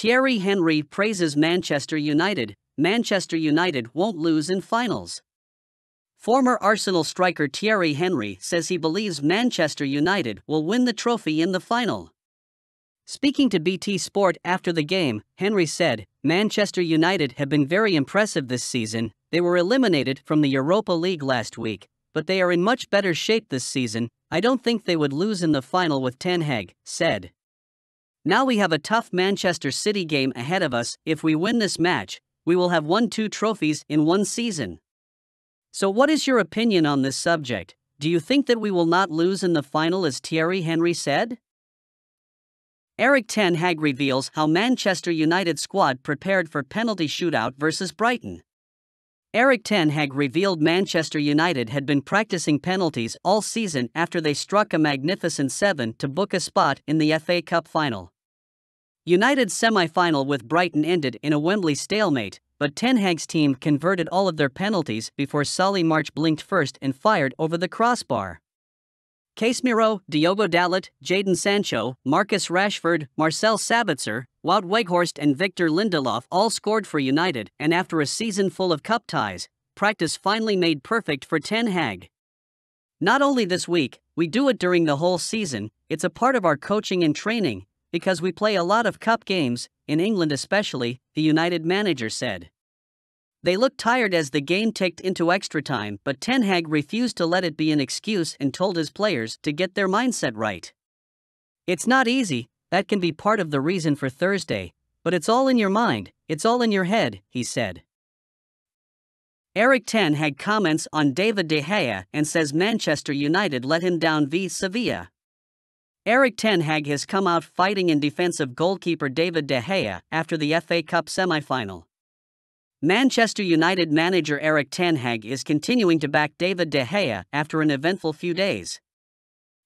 Thierry Henry praises Manchester United. Manchester United won't lose in finals. Former Arsenal striker Thierry Henry says he believes Manchester United will win the trophy in the final. Speaking to BT Sport after the game, Henry said, Manchester United have been very impressive this season. They were eliminated from the Europa League last week, but they are in much better shape this season. I don't think they would lose in the final with Ten Hag, said. Now we have a tough Manchester City game ahead of us. If we win this match, we will have won two trophies in one season. So, what is your opinion on this subject? Do you think that we will not lose in the final as Thierry Henry said? Erik Ten Hag reveals how Manchester United squad prepared for penalty shootout versus Brighton. Erik Ten Hag revealed Manchester United had been practicing penalties all season after they struck a magnificent 7 to book a spot in the FA Cup final. United's semi-final with Brighton ended in a Wembley stalemate, but Ten Hag's team converted all of their penalties before Solly March blinked first and fired over the crossbar. Casemiro, Diogo Dalot, Jadon Sancho, Marcus Rashford, Marcel Sabitzer, Wout Weghorst and Victor Lindelof all scored for United and after a season full of cup ties, practice finally made perfect for Ten Hag. Not only this week, we do it during the whole season, it's a part of our coaching and training, because we play a lot of cup games, in England especially, the United manager said. They looked tired as the game ticked into extra time, but Ten Hag refused to let it be an excuse and told his players to get their mindset right. It's not easy, that can be part of the reason for Thursday, but it's all in your mind, it's all in your head, he said. Erik Ten Hag comments on David De Gea and says Manchester United let him down v Sevilla. Erik Ten Hag has come out fighting in defense of goalkeeper David De Gea after the FA Cup semi-final. Manchester United manager Erik Ten Hag is continuing to back David De Gea after an eventful few days.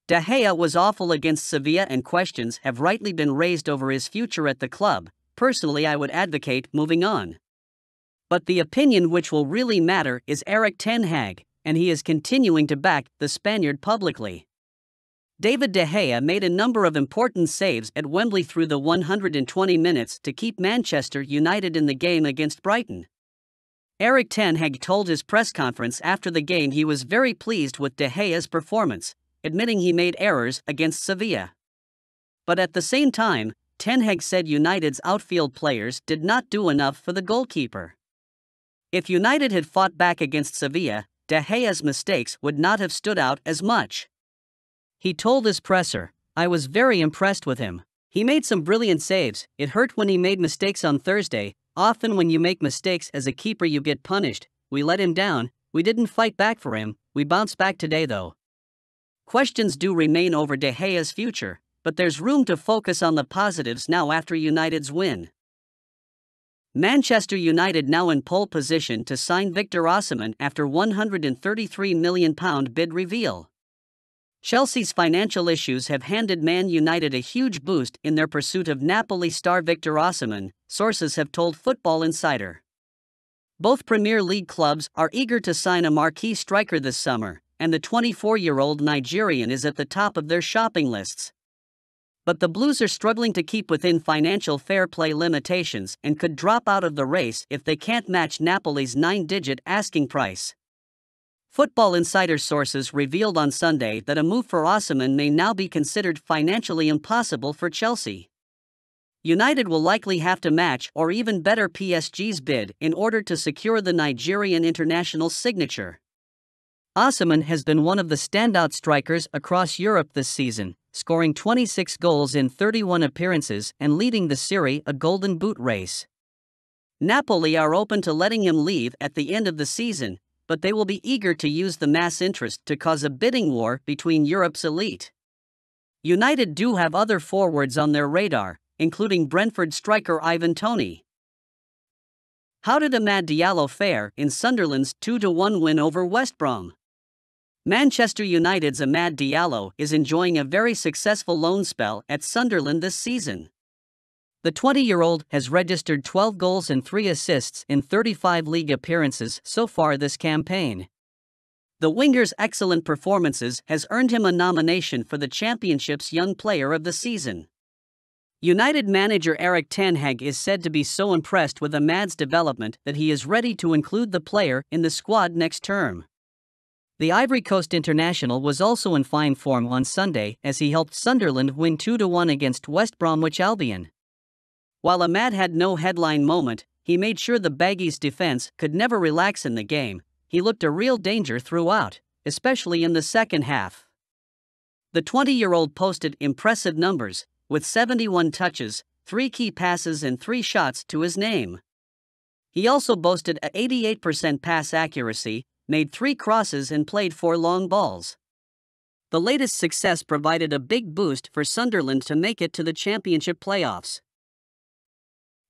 De Gea was awful against Sevilla and questions have rightly been raised over his future at the club. Personally, I would advocate moving on. But the opinion which will really matter is Erik Ten Hag, and he is continuing to back the Spaniard publicly. David De Gea made a number of important saves at Wembley through the 120 minutes to keep Manchester United in the game against Brighton. Erik Ten Hag told his press conference after the game he was very pleased with De Gea's performance, admitting he made errors against Sevilla. But at the same time, Ten Hag said United's outfield players did not do enough for the goalkeeper. If United had fought back against Sevilla, De Gea's mistakes would not have stood out as much. He told his presser, I was very impressed with him. He made some brilliant saves. It hurt when he made mistakes on Thursday. Often, when you make mistakes as a keeper, you get punished. We let him down. We didn't fight back for him. We bounced back today, though. Questions do remain over De Gea's future, but there's room to focus on the positives now after United's win. Manchester United now in pole position to sign Victor Osimhen after £133 million bid reveal. Chelsea's financial issues have handed Man United a huge boost in their pursuit of Napoli star Victor Osimhen, sources have told Football Insider. Both Premier League clubs are eager to sign a marquee striker this summer, and the 24 year old Nigerian is at the top of their shopping lists. But the Blues are struggling to keep within financial fair play limitations and could drop out of the race if they can't match Napoli's nine digit asking price. Football Insider sources revealed on Sunday that a move for Osimhen may now be considered financially impossible for Chelsea. United will likely have to match or even better PSG's bid in order to secure the Nigerian international's signature. Osimhen has been one of the standout strikers across Europe this season, scoring 26 goals in 31 appearances and leading the Serie A Golden Boot race. Napoli are open to letting him leave at the end of the season, but they will be eager to use the mass interest to cause a bidding war between Europe's elite. United do have other forwards on their radar, including Brentford striker Ivan Toney. How did Amad Diallo fare in Sunderland's 2 1 win over West Brom? Manchester United's Amad Diallo is enjoying a very successful loan spell at Sunderland this season. The 20 year old has registered 12 goals and 3 assists in 35 league appearances so far this campaign. The winger's excellent performances has earned him a nomination for the championship's Young Player of the Season. United manager Erik Ten Hag is said to be so impressed with Amad's development that he is ready to include the player in the squad next term. The Ivory Coast international was also in fine form on Sunday as he helped Sunderland win 2 1 against West Bromwich Albion. While Amad had no headline moment, he made sure the Baggies' defense could never relax in the game. He looked a real danger throughout, especially in the second half. The 20 year old posted impressive numbers, with 71 touches, 3 key passes, and 3 shots to his name. He also boasted a 88% pass accuracy, made 3 crosses, and played 4 long balls. The latest success provided a big boost for Sunderland to make it to the championship playoffs.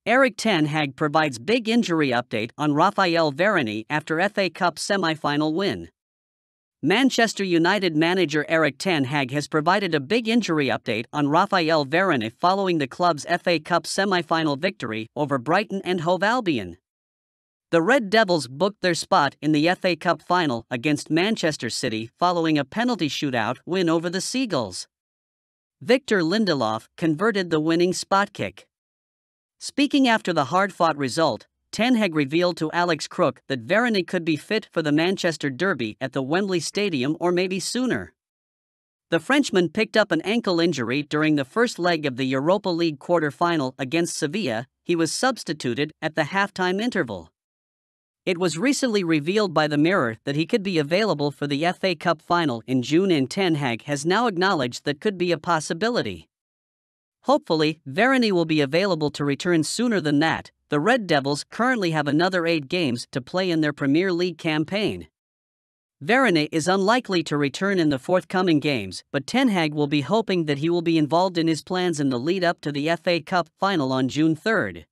Erik Ten Hag provides big injury update on Raphael Varane after FA Cup semi-final win. Manchester United manager Erik Ten Hag has provided a big injury update on Raphael Varane following the club's FA Cup semi-final victory over Brighton and Hove Albion. The Red Devils booked their spot in the FA Cup final against Manchester City following a penalty shootout win over the Seagulls. Victor Lindelof converted the winning spot kick. Speaking after the hard-fought result, Ten Hag revealed to Alex Crook that Varane could be fit for the Manchester Derby at the Wembley Stadium or maybe sooner. The Frenchman picked up an ankle injury during the first leg of the Europa League quarter-final against Sevilla. He was substituted at the halftime interval. It was recently revealed by the Mirror that he could be available for the FA Cup final in June and Ten Hag has now acknowledged that could be a possibility. Hopefully, Varane will be available to return sooner than that, the Red Devils currently have another eight games to play in their Premier League campaign. Varane is unlikely to return in the forthcoming games, but Ten Hag will be hoping that he will be involved in his plans in the lead up to the FA Cup final on June 3.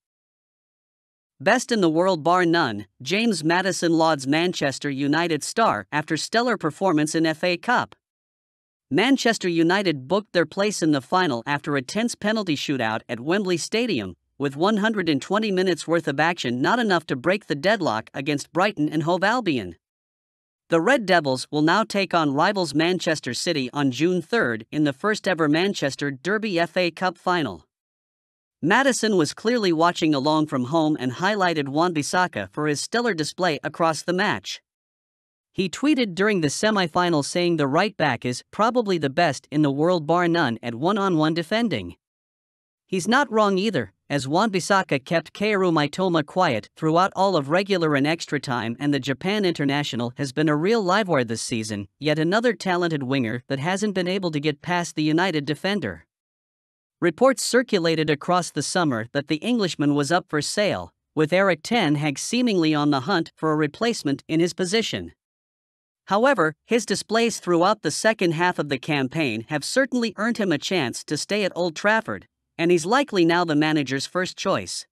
Best in the world bar none, James Maddison lauds Manchester United star after stellar performance in FA Cup. Manchester United booked their place in the final after a tense penalty shootout at Wembley Stadium, with 120 minutes worth of action not enough to break the deadlock against Brighton and Hove Albion. The Red Devils will now take on rivals Manchester City on June 3 in the first ever Manchester Derby FA Cup final. Maddison was clearly watching along from home and highlighted Wan-Bissaka for his stellar display across the match. He tweeted during the semi-final saying the right back is probably the best in the world bar none at one-on-one defending. He's not wrong either, as Wan-Bissaka kept Kaoru Mitoma quiet throughout all of regular and extra time and the Japan international has been a real livewire this season, yet another talented winger that hasn't been able to get past the United defender. Reports circulated across the summer that the Englishman was up for sale, with Erik Ten Hag seemingly on the hunt for a replacement in his position. However, his displays throughout the second half of the campaign have certainly earned him a chance to stay at Old Trafford, and he's likely now the manager's first choice.